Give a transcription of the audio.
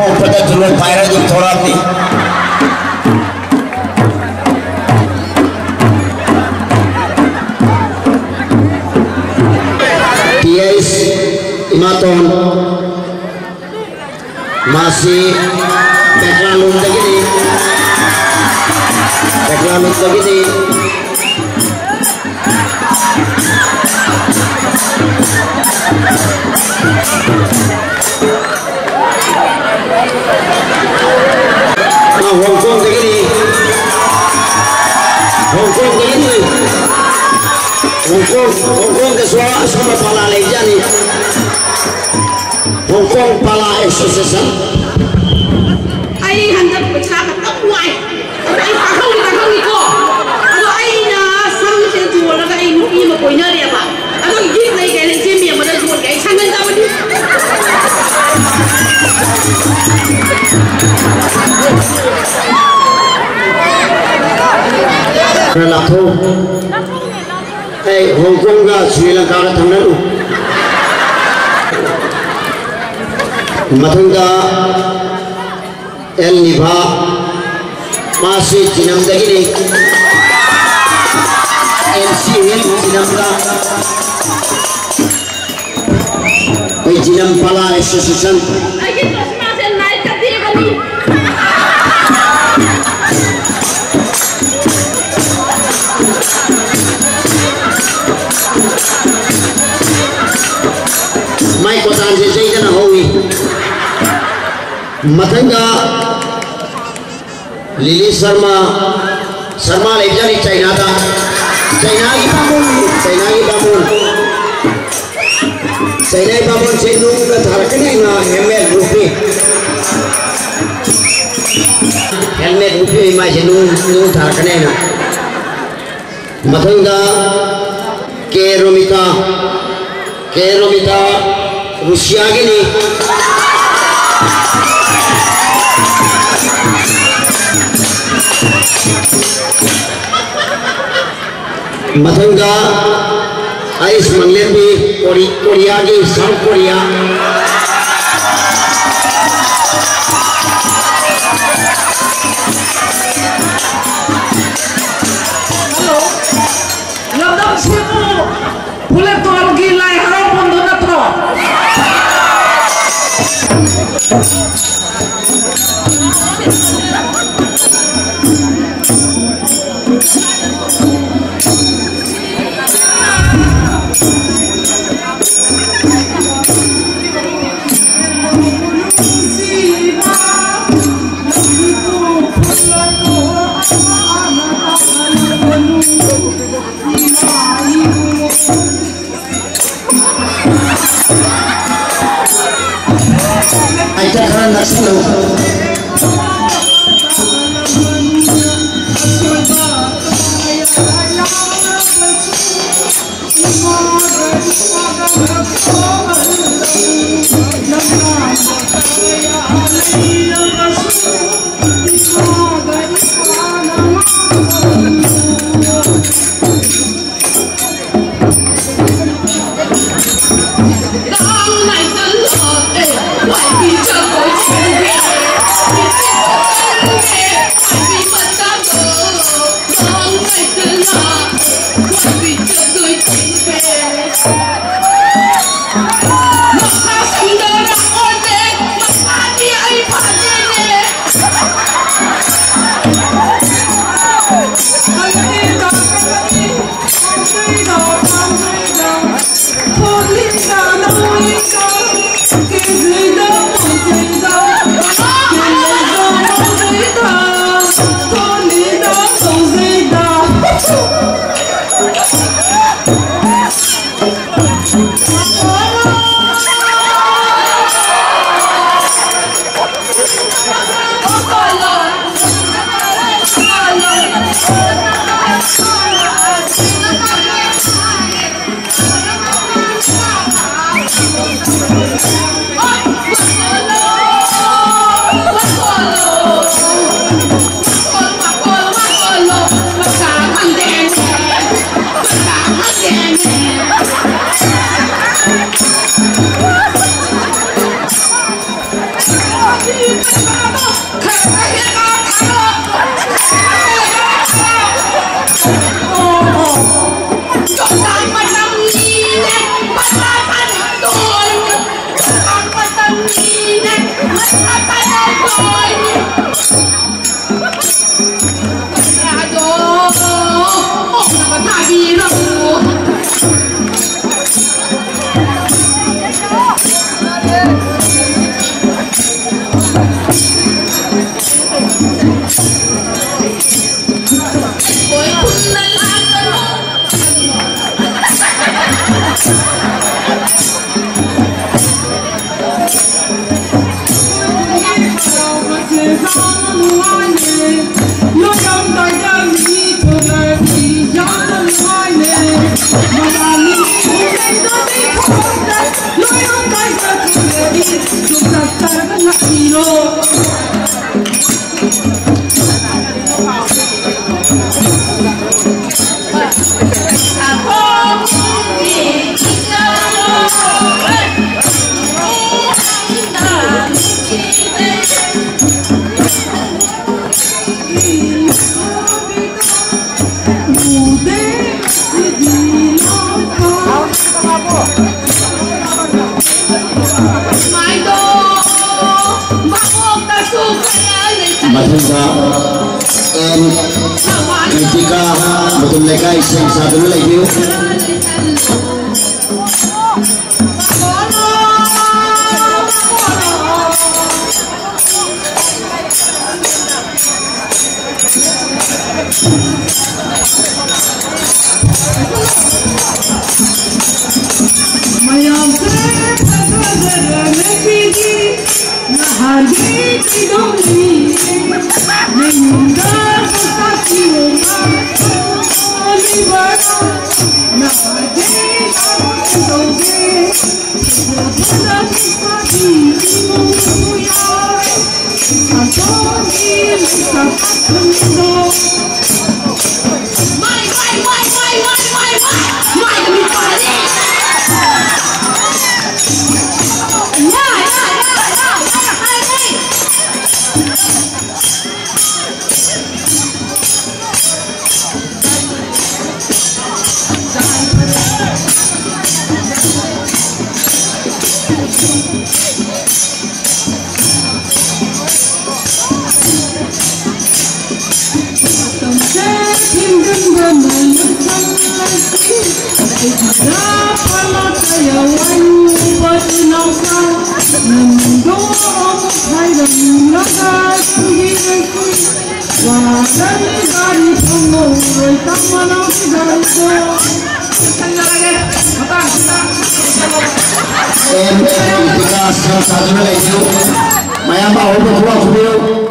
Portagatulun bayra doktorat nih. Tiais Imaton masih background lagi nih. Background lagi nih. sợ sợ sợ ai hành động mình sao mà tóc ngoài. Ai phá không phá không thì cô rồi ai là sang trên chùa là cái lúc như mà quỷ nơi đẹp à? À rồi giết lấy cái lên trên miệng mà đây một cái sang lên ra mà đi là lạc thu Ê, Hồng Kông ra Sri Lanka đã thắng đấy ꯃꯊꯪꯗ ꯑꯦꯜ ꯅꯤꯚꯥ ꯃꯥꯁꯤ ꯆꯤꯅꯝꯗꯒꯤꯅꯤ N C ꯍꯦꯜ ꯆꯤꯅꯝꯗ ꯑꯩꯈꯣꯏ ꯆꯤꯅꯝ ꯄꯂꯥ ꯑꯦꯁꯣꯁꯤꯌꯦꯁꯟ मथंगा लिली शर्मा शर्मा लेकर चाइना था चाइना की बाबू चाइना की बाबू चाइना की बाबू से लोग का धारक नहीं ना हेमेल रूपी। हेलमेट रूपी इमा से लोग लोग धारक नहीं ना। मथंगा, के रोमिता के रोमिता रुशिया की नहीं। मधंगा आयुष मंगलें भी कोरिया की South Korea Deus. Mathunga em kritika mutum lekai sem sadulu lagi Now I thân Để thật ra qua lo tay ở anh Với xa Nằm đó một hai lần nó ra Chúng Và lấy ra đi không ngủ Rồi tâm mà nó sẽ rời vô em kritika sem sadulu lagi mayamba obo kuwa kubiru